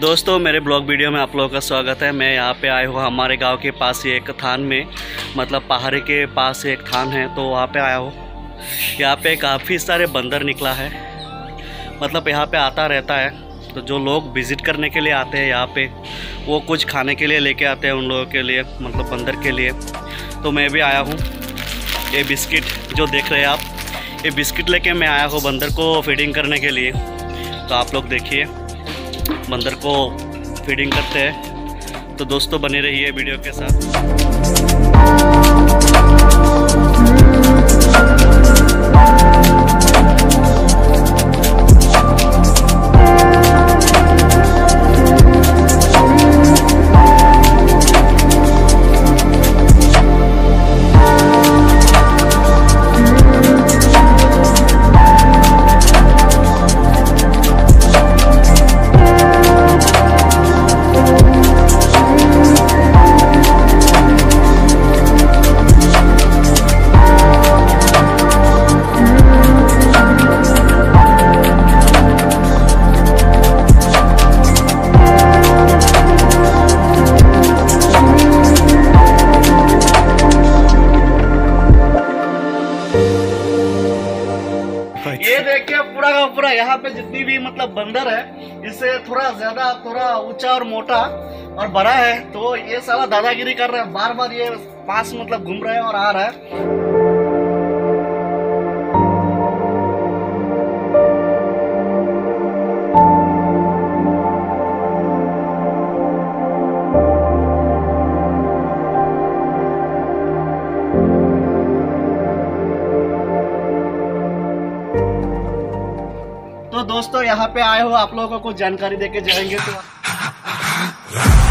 दोस्तों, मेरे blog video में आप लोगों का स्वागत है। मैं यहाँ पे आया हुआ हमारे गाँव के पास ही एक थान में मतलब पहाड़ी के पास एक थान है तो वहाँ पे आया हूँ। यहाँ पे काफ़ी सारे बंदर निकला है मतलब यहाँ पे आता रहता है। तो जो लोग विज़िट करने के लिए आते हैं यहाँ पे, वो कुछ खाने के लिए लेके आते हैं उन लोगों के लिए मतलब बंदर के लिए। तो मैं भी आया हूँ, ये बिस्किट जो देख रहे हैं आप, ये बिस्किट लेके मैं आया हूँ बंदर को फीडिंग करने के लिए। तो आप लोग देखिए। बंदर को फीडिंग करते हैं। तो दोस्तों बने रहिए वीडियो के साथ। ये देखिए पूरा का पूरा यहाँ पे जितनी भी मतलब बंदर है, इससे थोड़ा ज़्यादा, थोड़ा ऊँचा और मोटा और बड़ा है तो ये सारा दादागिरी कर रहा है बार बार ये पास मतलब घूम रहे है और आ रहा है। दोस्तों यहाँ पे आए हो आप लोगों को कुछ जानकारी देके जाएँगे तो